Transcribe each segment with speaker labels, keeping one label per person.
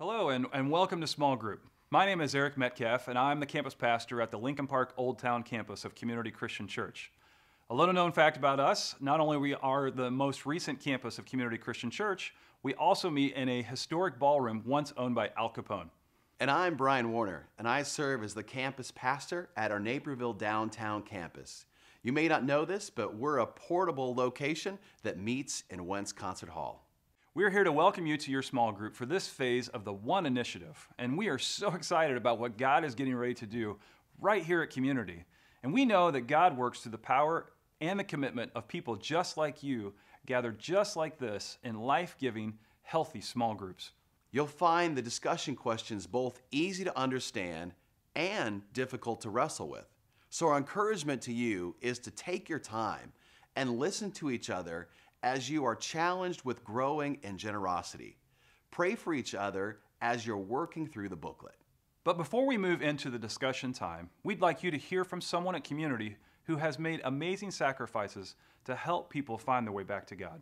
Speaker 1: Hello, and, and welcome to Small Group. My name is Eric Metcalf, and I'm the campus pastor at the Lincoln Park Old Town campus of Community Christian Church. A little known fact about us not only we are the most recent campus of Community Christian Church, we also meet in a historic ballroom once owned by Al Capone.
Speaker 2: And I'm Brian Warner, and I serve as the campus pastor at our Naperville downtown campus. You may not know this, but we're a portable location that meets in Wentz Concert Hall.
Speaker 1: We're here to welcome you to your small group for this phase of the One Initiative, and we are so excited about what God is getting ready to do right here at Community. And we know that God works through the power and the commitment of people just like you, gathered just like this in life giving, healthy small groups.
Speaker 2: You'll find the discussion questions both easy to understand and difficult to wrestle with. So, our encouragement to you is to take your time and listen to each other as you are challenged with growing in generosity. Pray for each other as you're working through the booklet.
Speaker 1: But before we move into the discussion time, we'd like you to hear from someone at Community who has made amazing sacrifices to help people find their way back to God.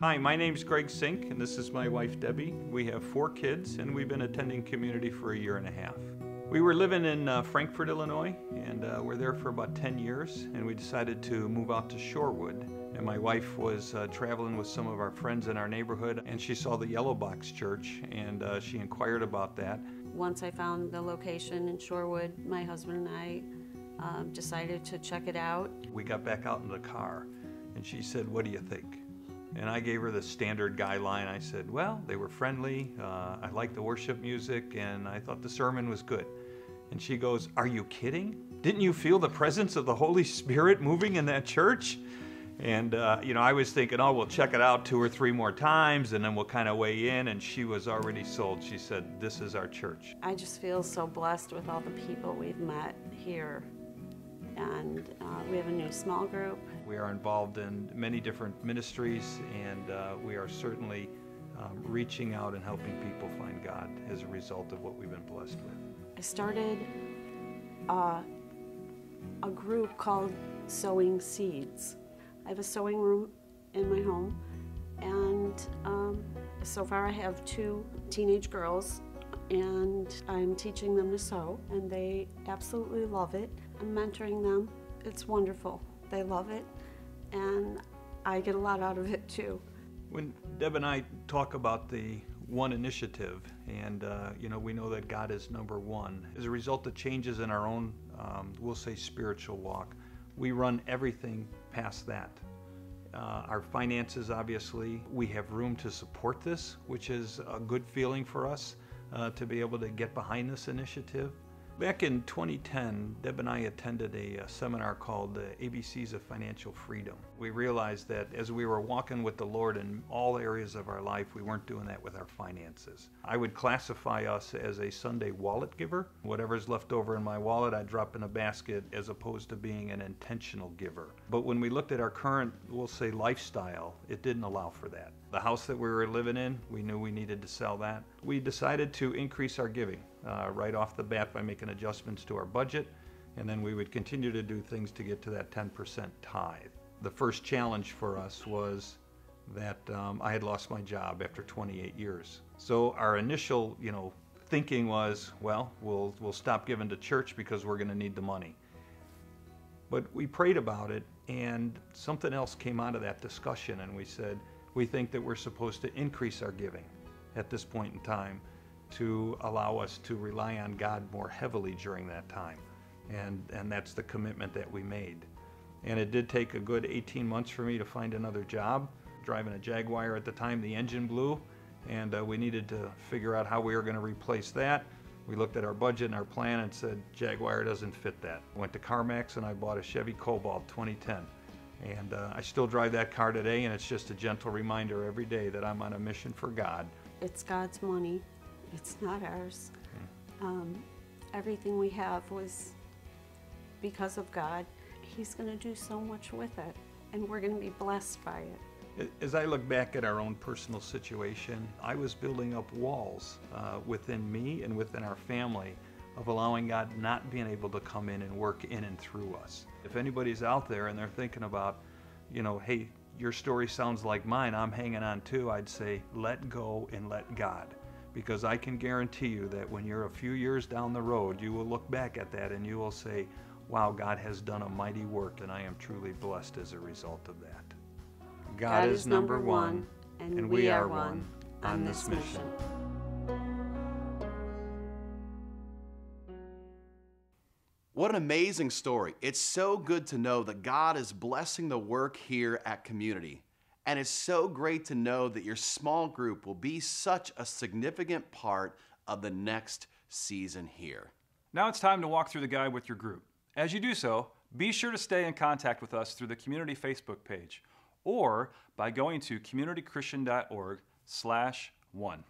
Speaker 3: Hi, my name is Greg Sink, and this is my wife Debbie. We have four kids, and we've been attending community for a year and a half. We were living in uh, Frankfort, Illinois, and uh, we're there for about 10 years, and we decided to move out to Shorewood. And my wife was uh, traveling with some of our friends in our neighborhood, and she saw the Yellow Box Church, and uh, she inquired about that.
Speaker 4: Once I found the location in Shorewood, my husband and I um, decided to check it out.
Speaker 3: We got back out in the car, and she said, What do you think? And I gave her the standard guideline. I said, Well, they were friendly. Uh, I liked the worship music, and I thought the sermon was good. And she goes, Are you kidding? Didn't you feel the presence of the Holy Spirit moving in that church? And, uh, you know, I was thinking, oh, we'll check it out two or three more times and then we'll kind of weigh in. And she was already sold. She said, This is our church.
Speaker 4: I just feel so blessed with all the people we've met here. And uh, we have a new small group.
Speaker 3: We are involved in many different ministries, and uh, we are certainly um, reaching out and helping people find God as a result of what we've been blessed with.
Speaker 4: I started uh, a group called Sowing Seeds. I have a sewing room in my home, and um, so far I have two teenage girls, and I'm teaching them to sew, and they absolutely love it. I'm mentoring them. It's wonderful. They love it, and I get a lot out of it too.
Speaker 3: When Deb and I talk about the one initiative, and uh, you know we know that God is number one. As a result of changes in our own, um, we'll say, spiritual walk, we run everything past that. Uh, our finances, obviously, we have room to support this, which is a good feeling for us uh, to be able to get behind this initiative. Back in 2010, Deb and I attended a, a seminar called uh, ABCs of Financial Freedom. We realized that as we were walking with the Lord in all areas of our life, we weren't doing that with our finances. I would classify us as a Sunday wallet giver. Whatever's left over in my wallet, I drop in a basket as opposed to being an intentional giver. But when we looked at our current, we'll say, lifestyle, it didn't allow for that. The house that we were living in, we knew we needed to sell that. We decided to increase our giving uh, right off the bat by making adjustments to our budget, and then we would continue to do things to get to that 10% tithe. The first challenge for us was that um, I had lost my job after 28 years. So our initial, you know, thinking was, well, we'll we'll stop giving to church because we're going to need the money. But we prayed about it, and something else came out of that discussion, and we said we think that we're supposed to increase our giving at this point in time to allow us to rely on God more heavily during that time. And, and that's the commitment that we made. And it did take a good 18 months for me to find another job. Driving a Jaguar at the time, the engine blew, and uh, we needed to figure out how we were going to replace that. We looked at our budget and our plan and said, Jaguar doesn't fit that. Went to CarMax and I bought a Chevy Cobalt 2010. And uh, I still drive that car today, and it's just a gentle reminder every day that I'm on a mission for God.
Speaker 4: It's God's money, it's not ours. Um, everything we have was because of God. He's going to do so much with it, and we're going to be blessed by it.
Speaker 3: As I look back at our own personal situation, I was building up walls uh, within me and within our family of allowing God not being able to come in and work in and through us. If anybody's out there and they're thinking about, you know, hey, your story sounds like mine, I'm hanging on too, I'd say let go and let God because I can guarantee you that when you're a few years down the road, you will look back at that and you will say, wow, God has done a mighty work, and I am truly blessed as a result of that. God, is number one, and we are one on this mission.
Speaker 2: What an amazing story. It's so good to know that God is blessing the work here at Community. And it's so great to know that your small group will be such a significant part of the next season here.
Speaker 1: Now it's time to walk through the guide with your group. As you do so, be sure to stay in contact with us through the Community Facebook page or by going to communitychristian.org slash one.